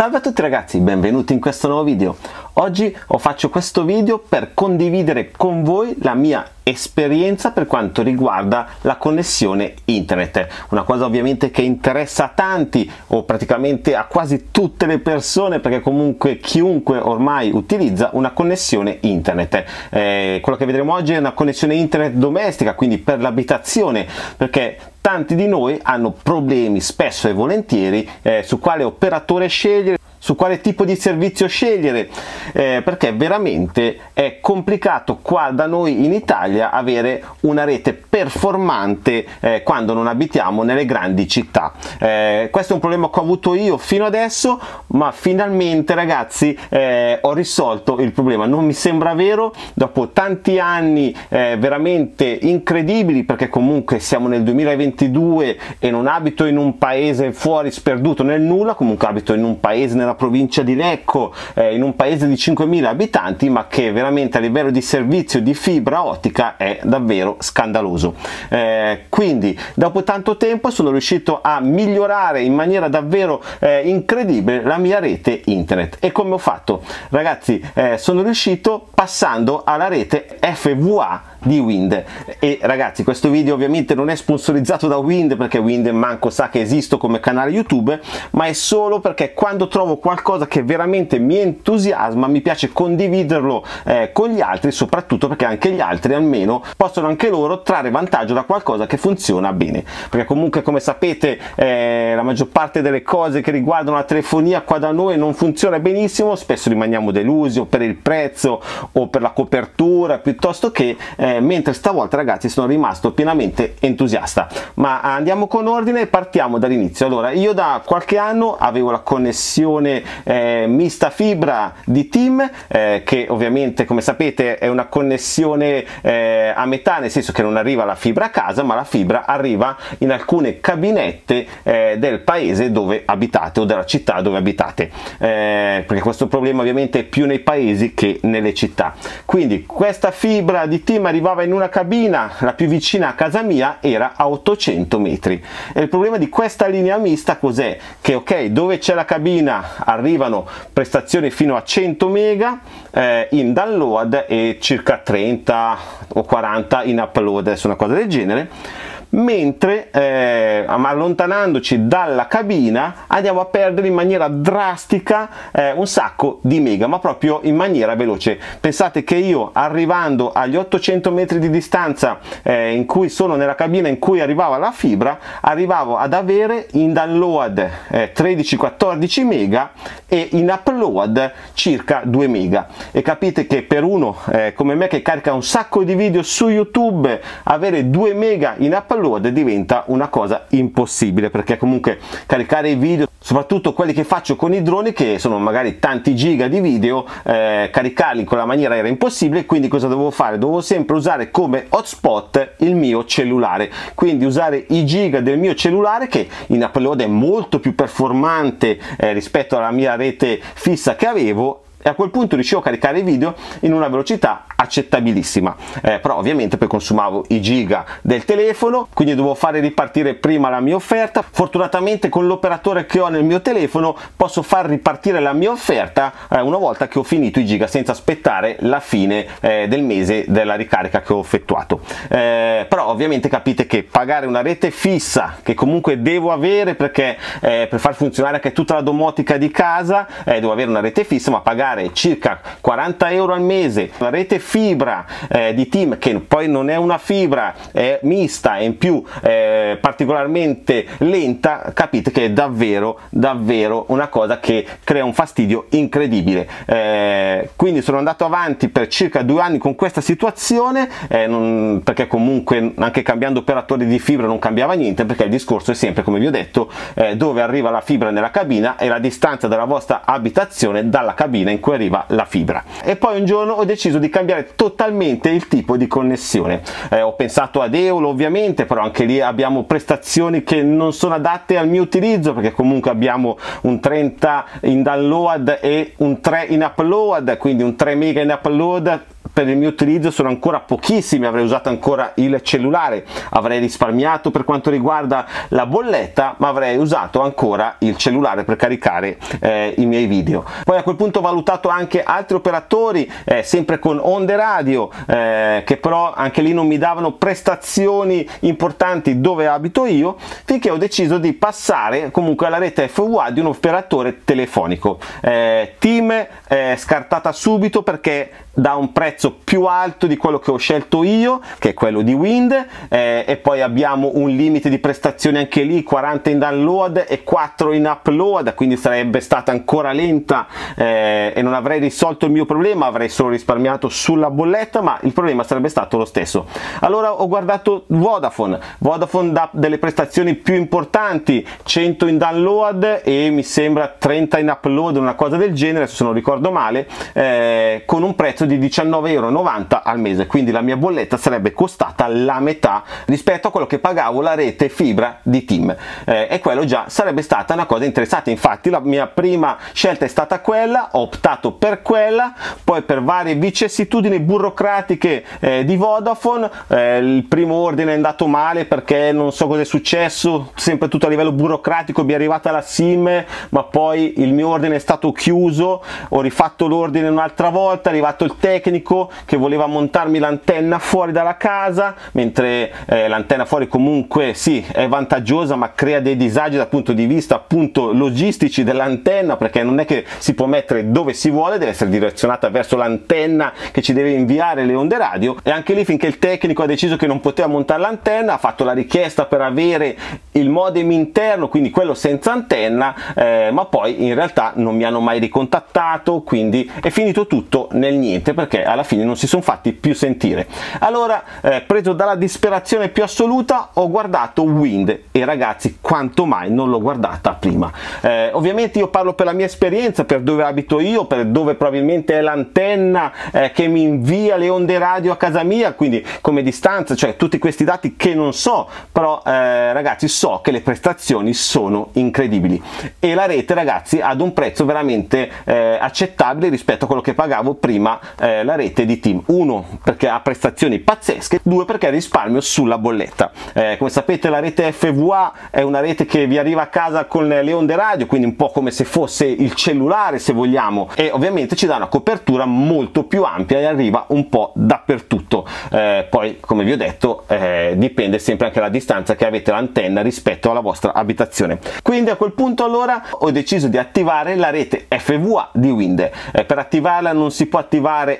Salve a tutti ragazzi, benvenuti in questo nuovo video. Oggi faccio questo video per condividere con voi la mia esperienza per quanto riguarda la connessione internet. Una cosa ovviamente che interessa a tanti o praticamente a quasi tutte le persone perché comunque chiunque ormai utilizza una connessione internet. Eh, quello che vedremo oggi è una connessione internet domestica quindi per l'abitazione perché tanti di noi hanno problemi spesso e volentieri eh, su quale operatore scegliere su quale tipo di servizio scegliere? Eh, perché veramente è complicato qua da noi in Italia avere una rete performante eh, quando non abitiamo nelle grandi città eh, questo è un problema che ho avuto io fino adesso ma finalmente ragazzi eh, ho risolto il problema non mi sembra vero dopo tanti anni eh, veramente incredibili perché comunque siamo nel 2022 e non abito in un paese fuori sperduto nel nulla comunque abito in un paese nella provincia di Lecco, eh, in un paese di 5.000 abitanti, ma che veramente a livello di servizio di fibra ottica è davvero scandaloso. Eh, quindi, dopo tanto tempo sono riuscito a migliorare in maniera davvero eh, incredibile la mia rete internet. E come ho fatto? Ragazzi, eh, sono riuscito passando alla rete FVA di Wind. E ragazzi questo video ovviamente non è sponsorizzato da Wind perché Wind manco sa che esisto come canale YouTube ma è solo perché quando trovo qualcosa che veramente mi entusiasma mi piace condividerlo eh, con gli altri soprattutto perché anche gli altri almeno possono anche loro trarre vantaggio da qualcosa che funziona bene. Perché comunque come sapete eh, la maggior parte delle cose che riguardano la telefonia qua da noi non funziona benissimo spesso rimaniamo delusi o per il prezzo o per la copertura piuttosto che eh, eh, mentre stavolta ragazzi sono rimasto pienamente entusiasta. Ma andiamo con ordine e partiamo dall'inizio. Allora io da qualche anno avevo la connessione eh, mista fibra di team eh, che ovviamente come sapete è una connessione eh, a metà nel senso che non arriva la fibra a casa ma la fibra arriva in alcune cabinette eh, del paese dove abitate o della città dove abitate. Eh, perché questo problema ovviamente è più nei paesi che nelle città. Quindi questa fibra di team arriva arrivava in una cabina, la più vicina a casa mia era a 800 metri. E il problema di questa linea mista cos'è? Che ok, dove c'è la cabina arrivano prestazioni fino a 100 mega eh, in download e circa 30 o 40 in upload, adesso una cosa del genere mentre eh, allontanandoci dalla cabina andiamo a perdere in maniera drastica eh, un sacco di mega ma proprio in maniera veloce. Pensate che io arrivando agli 800 metri di distanza eh, in cui sono nella cabina in cui arrivava la fibra arrivavo ad avere in download 13-14 eh, mega e in upload circa 2 mega. E capite che per uno eh, come me che carica un sacco di video su youtube avere 2 mega in upload download diventa una cosa impossibile perché comunque caricare i video soprattutto quelli che faccio con i droni che sono magari tanti giga di video eh, caricarli in quella maniera era impossibile quindi cosa dovevo fare? Dovevo sempre usare come hotspot il mio cellulare. Quindi usare i giga del mio cellulare che in upload è molto più performante eh, rispetto alla mia rete fissa che avevo e a quel punto riuscivo a caricare i video in una velocità accettabilissima. Eh, però ovviamente poi consumavo i giga del telefono quindi dovevo fare ripartire prima la mia offerta. Fortunatamente con l'operatore che ho nel mio telefono posso far ripartire la mia offerta eh, una volta che ho finito i giga senza aspettare la fine eh, del mese della ricarica che ho effettuato. Eh, però ovviamente capite che pagare una rete fissa che comunque devo avere perché eh, per far funzionare anche tutta la domotica di casa eh, devo avere una rete fissa ma pagare pagare circa 40 euro al mese. La rete fibra eh, di team che poi non è una fibra è mista e in più eh, particolarmente lenta capite che è davvero davvero una cosa che crea un fastidio incredibile. Eh, quindi sono andato avanti per circa due anni con questa situazione eh, non, perché comunque anche cambiando operatori di fibra non cambiava niente perché il discorso è sempre come vi ho detto eh, dove arriva la fibra nella cabina e la distanza della vostra abitazione dalla cabina in cui arriva la fibra. E poi un giorno ho deciso di cambiare totalmente il tipo di connessione. Eh, ho pensato ad Eolo ovviamente però anche lì abbiamo prestazioni che non sono adatte al mio utilizzo perché comunque abbiamo un 30 in download e un 3 in upload quindi un 3 mega in upload per il mio utilizzo sono ancora pochissimi, avrei usato ancora il cellulare, avrei risparmiato per quanto riguarda la bolletta, ma avrei usato ancora il cellulare per caricare eh, i miei video. Poi a quel punto ho valutato anche altri operatori, eh, sempre con onde radio, eh, che però anche lì non mi davano prestazioni importanti dove abito io, finché ho deciso di passare comunque alla rete FWA di un operatore telefonico. Eh, team eh, scartata subito perché da un prezzo prezzo più alto di quello che ho scelto io, che è quello di Wind, eh, e poi abbiamo un limite di prestazioni anche lì, 40 in download e 4 in upload, quindi sarebbe stata ancora lenta eh, e non avrei risolto il mio problema, avrei solo risparmiato sulla bolletta, ma il problema sarebbe stato lo stesso. Allora ho guardato Vodafone, Vodafone dà delle prestazioni più importanti, 100 in download e mi sembra 30 in upload, una cosa del genere, se non ricordo male, eh, con un prezzo di 19 9,90€ al mese, quindi la mia bolletta sarebbe costata la metà rispetto a quello che pagavo la rete fibra di Team eh, e quello già sarebbe stata una cosa interessante, infatti la mia prima scelta è stata quella, ho optato per quella, poi per varie vicissitudini burocratiche eh, di Vodafone, eh, il primo ordine è andato male perché non so cosa è successo, sempre tutto a livello burocratico, mi è arrivata la SIM, ma poi il mio ordine è stato chiuso, ho rifatto l'ordine un'altra volta, è arrivato il tecnico, che voleva montarmi l'antenna fuori dalla casa, mentre eh, l'antenna fuori comunque sì è vantaggiosa ma crea dei disagi dal punto di vista appunto logistici dell'antenna perché non è che si può mettere dove si vuole, deve essere direzionata verso l'antenna che ci deve inviare le onde radio. E anche lì finché il tecnico ha deciso che non poteva montare l'antenna ha fatto la richiesta per avere il modem interno quindi quello senza antenna eh, ma poi in realtà non mi hanno mai ricontattato quindi è finito tutto nel niente perché alla fine non si sono fatti più sentire. Allora, eh, preso dalla disperazione più assoluta, ho guardato Wind e ragazzi, quanto mai non l'ho guardata prima. Eh, ovviamente io parlo per la mia esperienza, per dove abito io, per dove probabilmente è l'antenna eh, che mi invia le onde radio a casa mia, quindi come distanza, cioè tutti questi dati che non so, però eh, ragazzi so che le prestazioni sono incredibili e la rete ragazzi ad un prezzo veramente eh, accettabile rispetto a quello che pagavo prima eh, la rete di Team. Uno perché ha prestazioni pazzesche, due perché risparmio sulla bolletta. Eh, come sapete la rete FVA è una rete che vi arriva a casa con le onde radio, quindi un po' come se fosse il cellulare se vogliamo e ovviamente ci dà una copertura molto più ampia e arriva un po' dappertutto. Eh, poi come vi ho detto eh, dipende sempre anche dalla distanza che avete l'antenna rispetto alla vostra abitazione. Quindi a quel punto allora ho deciso di attivare la rete FVA di Wind. Eh, per attivarla non si può attivare fare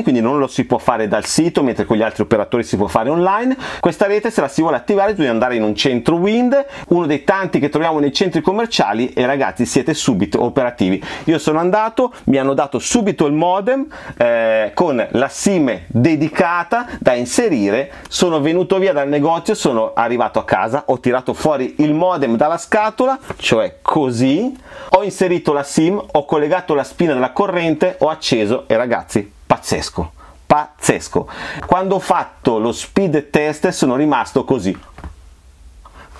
online, quindi non lo si può fare dal sito, mentre con gli altri operatori si può fare online. Questa rete se la si vuole attivare bisogna andare in un centro Wind, uno dei tanti che troviamo nei centri commerciali e ragazzi siete subito operativi. Io sono andato, mi hanno dato subito il modem eh, con la SIM dedicata da inserire, sono venuto via dal negozio, sono arrivato a casa, ho tirato fuori il modem dalla scatola, cioè così, ho inserito la SIM, ho collegato la spina della corrente, ho acceso e ragazzi pazzesco, pazzesco. Quando ho fatto lo speed test sono rimasto così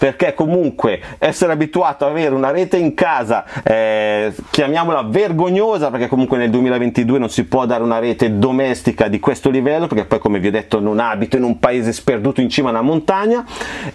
perché comunque essere abituato ad avere una rete in casa, eh, chiamiamola vergognosa, perché comunque nel 2022 non si può dare una rete domestica di questo livello, perché poi come vi ho detto non abito in un paese sperduto in cima a una montagna,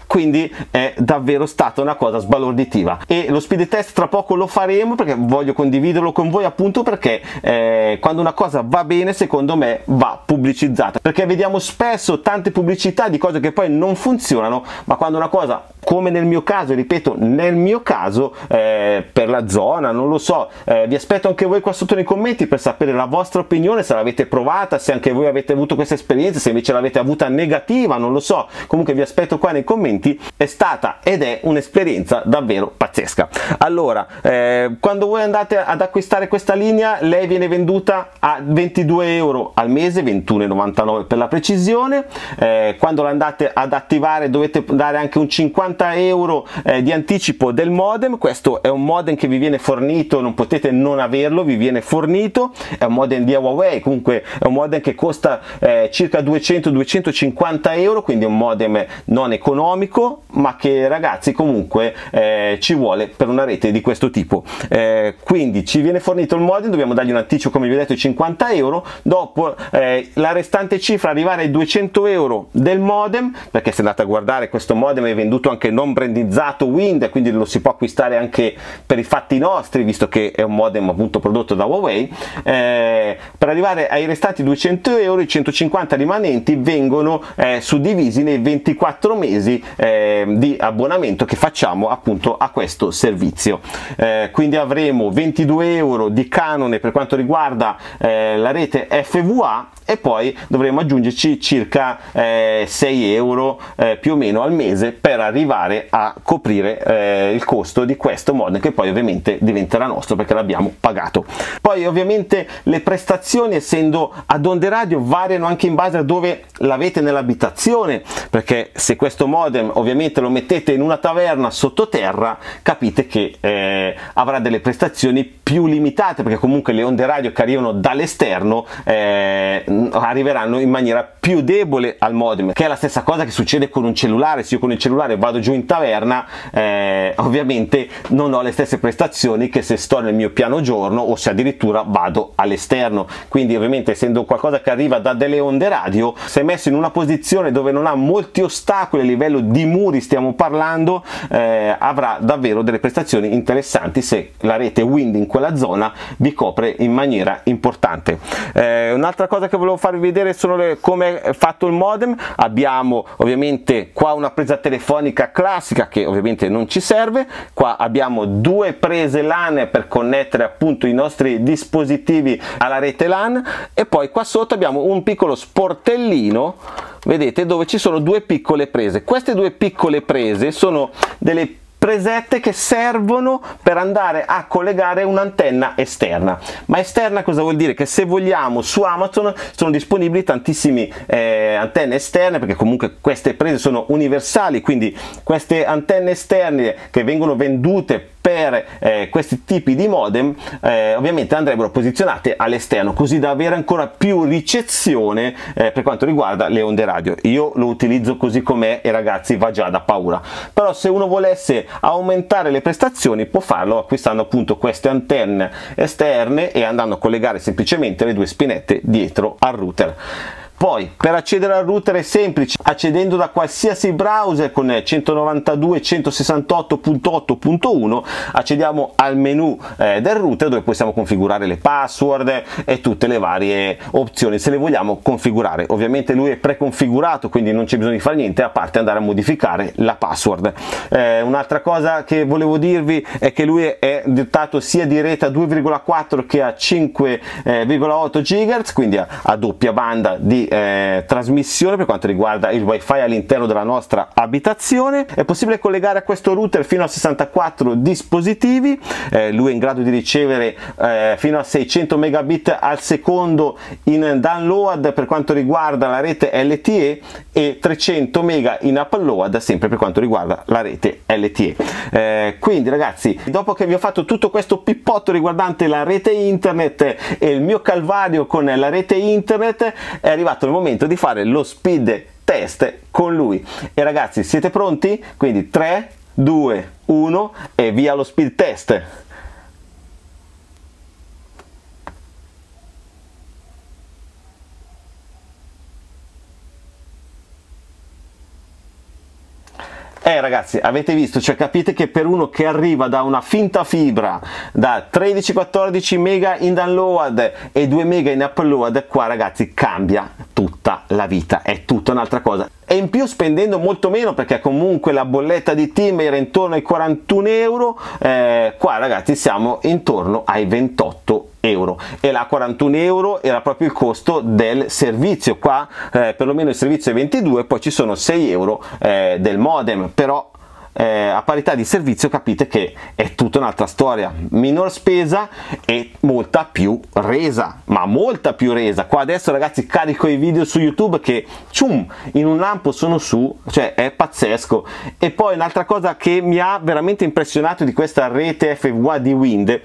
quindi è davvero stata una cosa sbalorditiva. E lo speed test tra poco lo faremo perché voglio condividerlo con voi appunto perché eh, quando una cosa va bene secondo me va pubblicizzata, perché vediamo spesso tante pubblicità di cose che poi non funzionano, ma quando una cosa come nel mio caso, ripeto, nel mio caso eh, per la zona, non lo so, eh, vi aspetto anche voi qua sotto nei commenti per sapere la vostra opinione, se l'avete provata, se anche voi avete avuto questa esperienza, se invece l'avete avuta negativa, non lo so, comunque vi aspetto qua nei commenti, è stata ed è un'esperienza davvero pazzesca. Allora, eh, quando voi andate ad acquistare questa linea, lei viene venduta a 22 euro al mese, 21,99 per la precisione, eh, quando la andate ad attivare dovete dare anche un 50 150 euro eh, di anticipo del modem. Questo è un modem che vi viene fornito non potete non averlo vi viene fornito. È un modem di Huawei comunque è un modem che costa eh, circa 200-250 euro quindi è un modem non economico ma che ragazzi comunque eh, ci vuole per una rete di questo tipo. Eh, quindi ci viene fornito il modem dobbiamo dargli un anticipo come vi ho detto di 50 euro. Dopo eh, la restante cifra arrivare ai 200 euro del modem perché se andate a guardare questo modem è venduto anche non brandizzato Wind quindi lo si può acquistare anche per i fatti nostri visto che è un modem appunto prodotto da Huawei. Eh, per arrivare ai restanti 200 euro i 150 rimanenti vengono eh, suddivisi nei 24 mesi eh, di abbonamento che facciamo appunto a questo servizio. Eh, quindi avremo 22 euro di canone per quanto riguarda eh, la rete FVA e poi dovremo aggiungerci circa eh, 6 euro eh, più o meno al mese per arrivare a coprire eh, il costo di questo modem che poi ovviamente diventerà nostro perché l'abbiamo pagato. Poi ovviamente le prestazioni essendo ad onde radio variano anche in base a dove l'avete nell'abitazione perché se questo modem ovviamente lo mettete in una taverna sottoterra capite che eh, avrà delle prestazioni più limitate perché comunque le onde radio che arrivano dall'esterno eh, arriveranno in maniera più debole al modem che è la stessa cosa che succede con un cellulare. Se io con il cellulare vado giù in taverna eh, ovviamente non ho le stesse prestazioni che se sto nel mio piano giorno o se addirittura vado all'esterno. Quindi ovviamente essendo qualcosa che arriva da delle onde radio se messo in una posizione dove non ha molti ostacoli a livello di muri stiamo parlando eh, avrà davvero delle prestazioni interessanti se la rete wind in quella zona vi copre in maniera importante. Eh, un'altra cosa che volevo farvi vedere sono le, come è fatto il modem. Abbiamo ovviamente qua una presa telefonica classica che ovviamente non ci serve. Qua abbiamo due prese LAN per connettere appunto i nostri dispositivi alla rete LAN. E poi qua sotto abbiamo un piccolo sportellino vedete dove ci sono due piccole prese. Queste due piccole prese sono delle presette che servono per andare a collegare un'antenna esterna. Ma esterna cosa vuol dire? Che se vogliamo su Amazon sono disponibili tantissime eh, antenne esterne perché comunque queste prese sono universali quindi queste antenne esterne che vengono vendute per eh, questi tipi di modem eh, ovviamente andrebbero posizionate all'esterno così da avere ancora più ricezione eh, per quanto riguarda le onde radio. Io lo utilizzo così com'è e ragazzi va già da paura. Però se uno volesse aumentare le prestazioni può farlo acquistando appunto queste antenne esterne e andando a collegare semplicemente le due spinette dietro al router poi per accedere al router è semplice, accedendo da qualsiasi browser con 192.168.8.1 accediamo al menu eh, del router dove possiamo configurare le password e tutte le varie opzioni se le vogliamo configurare. Ovviamente lui è preconfigurato quindi non c'è bisogno di fare niente a parte andare a modificare la password. Eh, un'altra cosa che volevo dirvi è che lui è dotato sia di rete a 2,4 che a 5,8 GHz quindi a, a doppia banda di eh, trasmissione per quanto riguarda il wifi all'interno della nostra abitazione. È possibile collegare a questo router fino a 64 dispositivi. Eh, lui è in grado di ricevere eh, fino a 600 megabit al secondo in download per quanto riguarda la rete LTE e 300 mega in upload sempre per quanto riguarda la rete LTE eh, quindi ragazzi dopo che vi ho fatto tutto questo pippotto riguardante la rete internet e il mio calvario con la rete internet è arrivato arrivato il momento di fare lo speed test con lui e ragazzi siete pronti? quindi 3 2 1 e via lo speed test Eh ragazzi, avete visto, cioè capite che per uno che arriva da una finta fibra da 13-14 mega in download e 2 mega in upload, qua ragazzi cambia tutta la vita, è tutta un'altra cosa e in più spendendo molto meno perché comunque la bolletta di team era intorno ai 41 euro eh, qua ragazzi siamo intorno ai 28 euro. E la 41 euro era proprio il costo del servizio. Qua eh, perlomeno il servizio è 22 poi ci sono 6 euro eh, del modem. Però eh, a parità di servizio capite che è tutta un'altra storia, minor spesa e molta più resa, ma molta più resa. Qua adesso ragazzi carico i video su YouTube che cium, in un lampo sono su, cioè è pazzesco. E poi un'altra cosa che mi ha veramente impressionato di questa rete FWA di Wind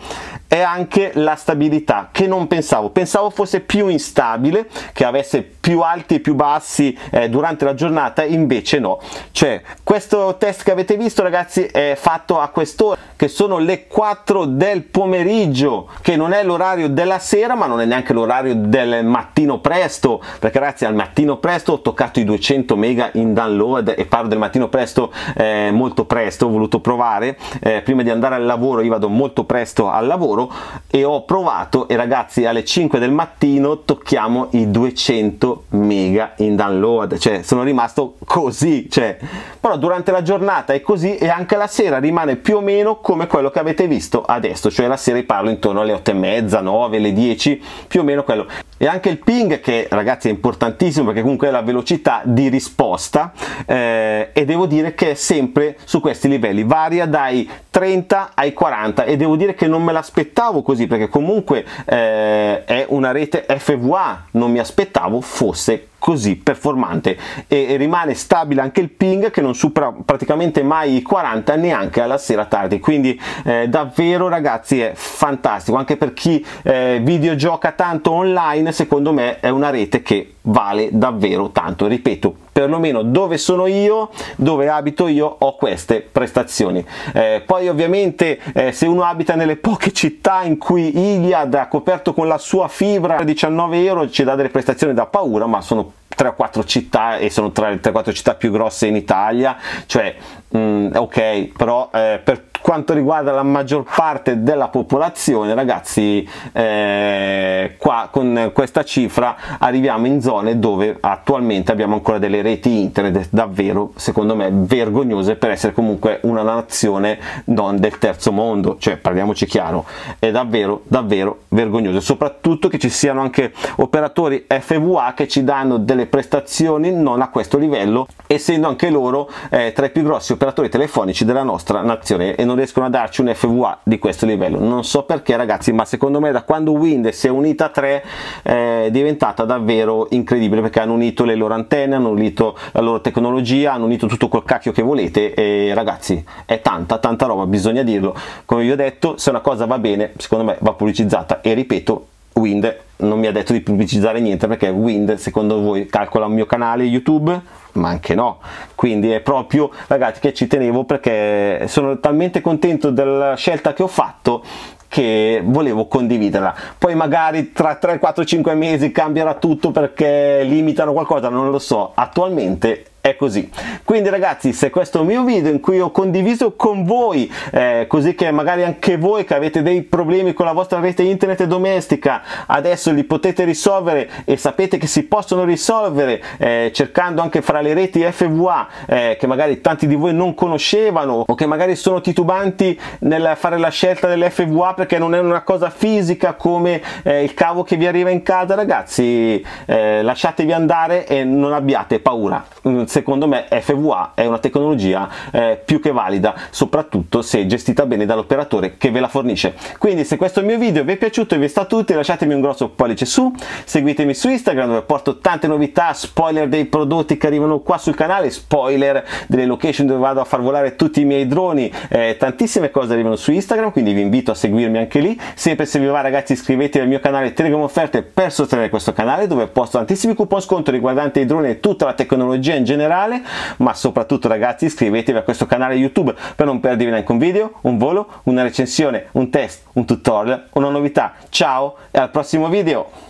è anche la stabilità che non pensavo, pensavo fosse più instabile, che avesse più alti e più bassi eh, durante la giornata, invece no. Cioè, questo test che avete visto ragazzi è fatto a quest'ora, che sono le 4 del pomeriggio, che non è l'orario della sera, ma non è neanche l'orario del mattino presto, perché ragazzi al mattino presto ho toccato i 200 mega in download e parlo del mattino presto eh, molto presto, ho voluto provare, eh, prima di andare al lavoro io vado molto presto al lavoro e ho provato e ragazzi alle 5 del mattino tocchiamo i 200 mega in download, cioè sono rimasto così, cioè, però durante la giornata è così e anche la sera rimane più o meno come quello che avete visto adesso, cioè la sera parlo intorno alle 8 e mezza, 9, le 10, più o meno quello. E anche il ping che ragazzi è importantissimo perché comunque è la velocità di risposta eh, e devo dire che è sempre su questi livelli, varia dai 30 ai 40 e devo dire che non me l'aspettavo così perché comunque eh, è una rete FWA, non mi aspettavo fosse così performante e rimane stabile anche il ping che non supera praticamente mai i 40 neanche alla sera tardi. Quindi eh, davvero ragazzi è fantastico anche per chi eh, videogioca tanto online secondo me è una rete che vale davvero tanto. Ripeto perlomeno dove sono io dove abito io ho queste prestazioni. Eh, poi ovviamente eh, se uno abita nelle poche città in cui Iliad ha coperto con la sua fibra 19 euro ci dà delle prestazioni da paura ma sono 3 4 città e sono tra le 3 4 città più grosse in Italia cioè mh, mm, ok però eh, per quanto riguarda la maggior parte della popolazione ragazzi eh, qua con questa cifra arriviamo in zone dove attualmente abbiamo ancora delle reti internet davvero secondo me vergognose per essere comunque una nazione non del terzo mondo cioè parliamoci chiaro è davvero davvero vergognoso. Soprattutto che ci siano anche operatori FWA che ci danno delle prestazioni non a questo livello essendo anche loro eh, tra i più grossi operatori telefonici della nostra nazione. E non riescono a darci un FVA di questo livello. Non so perché ragazzi ma secondo me da quando Windows si è unita a 3 eh, è diventata davvero incredibile perché hanno unito le loro antenne hanno unito la loro tecnologia hanno unito tutto quel cacchio che volete. E ragazzi è tanta tanta roba bisogna dirlo. Come vi ho detto se una cosa va bene secondo me va pubblicizzata. E ripeto Wind non mi ha detto di pubblicizzare niente perché Wind secondo voi calcola un mio canale YouTube? Ma anche no. Quindi è proprio ragazzi che ci tenevo perché sono talmente contento della scelta che ho fatto che volevo condividerla. Poi magari tra 3 4 5 mesi cambierà tutto perché limitano qualcosa non lo so. Attualmente è così. Quindi ragazzi se questo è un mio video in cui ho condiviso con voi eh, così che magari anche voi che avete dei problemi con la vostra rete internet domestica adesso li potete risolvere e sapete che si possono risolvere eh, cercando anche fra le reti FWA eh, che magari tanti di voi non conoscevano o che magari sono titubanti nel fare la scelta dell'FWA perché non è una cosa fisica come eh, il cavo che vi arriva in casa ragazzi eh, lasciatevi andare e non abbiate paura secondo me FVA è una tecnologia eh, più che valida, soprattutto se gestita bene dall'operatore che ve la fornisce. Quindi se questo mio video vi è piaciuto e vi è stato utile lasciatemi un grosso pollice su, seguitemi su Instagram dove porto tante novità, spoiler dei prodotti che arrivano qua sul canale, spoiler delle location dove vado a far volare tutti i miei droni, eh, tantissime cose arrivano su Instagram, quindi vi invito a seguirmi anche lì. Sempre se vi va ragazzi iscrivetevi al mio canale Telegram Offerte per sostenere questo canale dove posto tantissimi coupon sconto riguardanti i droni e tutta la tecnologia in generale generale ma soprattutto ragazzi iscrivetevi a questo canale youtube per non perdervi neanche un video un volo una recensione un test un tutorial una novità. Ciao e al prossimo video